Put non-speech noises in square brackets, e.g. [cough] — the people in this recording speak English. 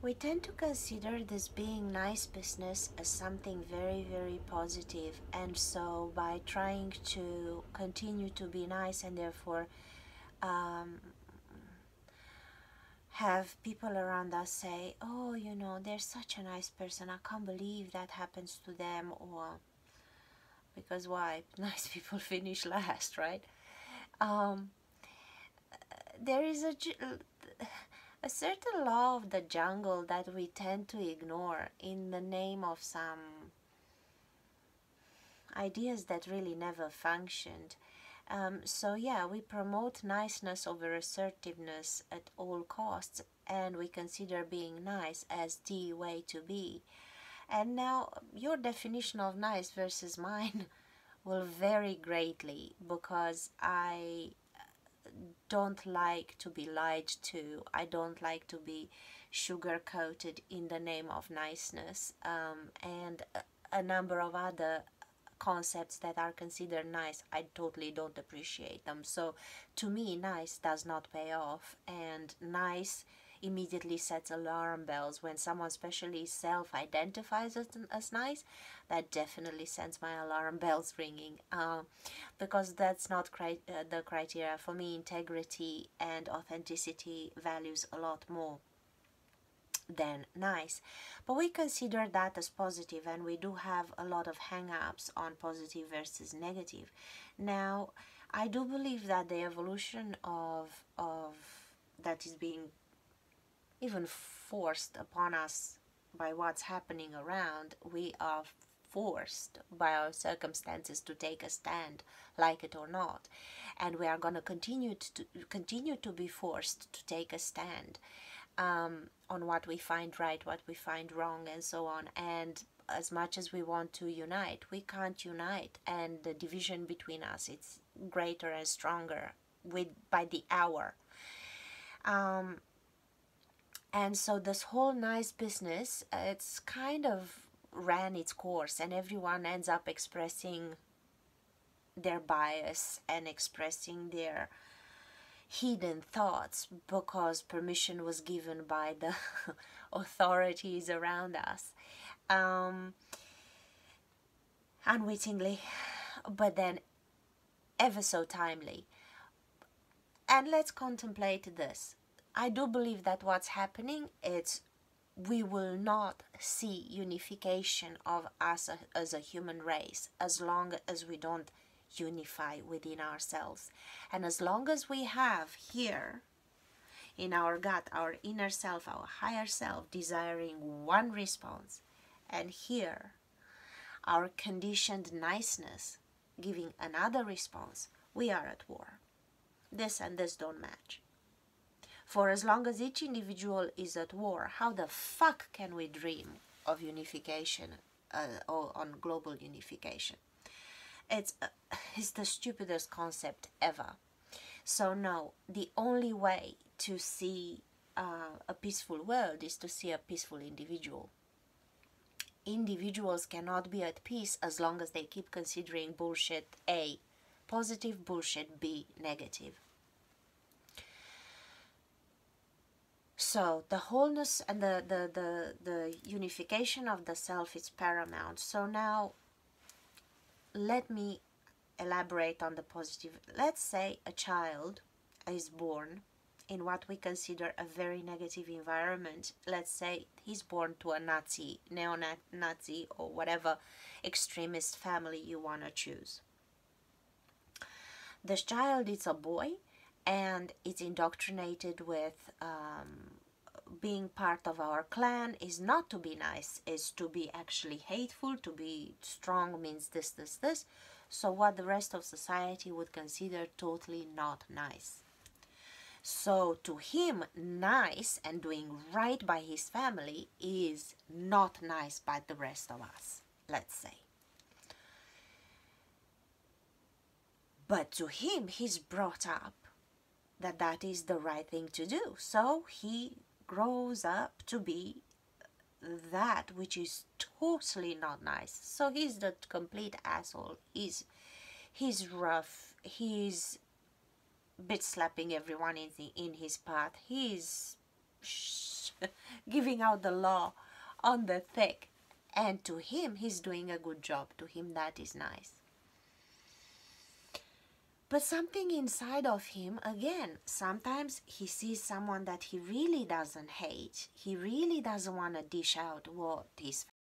We tend to consider this being nice business as something very, very positive, and so by trying to continue to be nice and therefore um, have people around us say, Oh, you know, they're such a nice person, I can't believe that happens to them, or because why? [laughs] Nice people [laughs] finish last, right? Um, there is a a certain law of the jungle that we tend to ignore in the name of some ideas that really never functioned. Um, so yeah, we promote niceness over assertiveness at all costs, and we consider being nice as the way to be. And now, your definition of nice versus mine [laughs] will vary greatly because I don't like to be lied to. I don't like to be sugar coated in the name of niceness. Um, and a, a number of other concepts that are considered nice i totally don't appreciate them. So to me nice does not pay off. And nice immediately sets alarm bells when someone especially self-identifies as, as nice. That definitely sends my alarm [laughs] bells ringing uh, because that's not cri- uh, the criteria. For me integrity and authenticity values a lot more than nice. But we consider that as positive and we do have a lot of hang-ups on positive versus negative. Now i do believe that the evolution of of that is being even forced upon us by what's happening around, we are forced by our circumstances to take a stand, like it or not. And we are going to continue to continue to be forced to take a stand um, on what we find right, what we find wrong, and so on. And as much as we want to unite, we can't unite, and the division between us it's greater and stronger with by the hour. Um, and so this whole nice business it's kind of ran its course and everyone ends up expressing their bias and expressing their hidden thoughts because permission was given by the [laughs] authorities around us. Um, unwittingly but then ever so timely. And let's contemplate this I do believe that what's happening is we will not see unification of us as a human race as long as we don't unify within ourselves. And as long as we have here in our gut, our inner self, our higher self, desiring one response, and here our conditioned niceness giving another response, we are at war. This and this don't match. For as long as each individual is at war, how the fuck can we dream of unification uh, or on global unification? It's, uh, [laughs] it's the stupidest concept ever. So, no, the only way to see uh, a peaceful world is to see a peaceful individual. Individuals cannot be at peace as long as they keep considering bullshit A positive, bullshit B negative. So the wholeness and the, the, the, the unification of the self is paramount. So now let me elaborate on the positive. Let's say a child is born in what we consider a very negative environment. Let's say he's born to a Nazi, neo-Nazi or whatever extremist family you want to choose. This child is a boy and it's indoctrinated with um, being part of our clan is not to be nice is to be actually hateful to be strong means this this this. So what the rest of society would consider totally not nice. So to him nice and doing right by his family is not nice by the rest of us let's say. But to him he's brought up that that is the right thing to do. So he grows up to be that which is totally not nice. So he's the complete asshole. He's he's rough. He's bit slapping everyone in the, in his path. He's [laughs] giving out the law on the thick. And to him, he's doing a good job. To him, that is nice. But something inside of him, again, sometimes he sees someone that he really doesn't hate. He really doesn't want to dish out what is